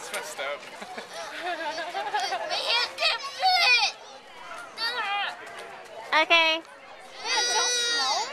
It's messed up. Okay.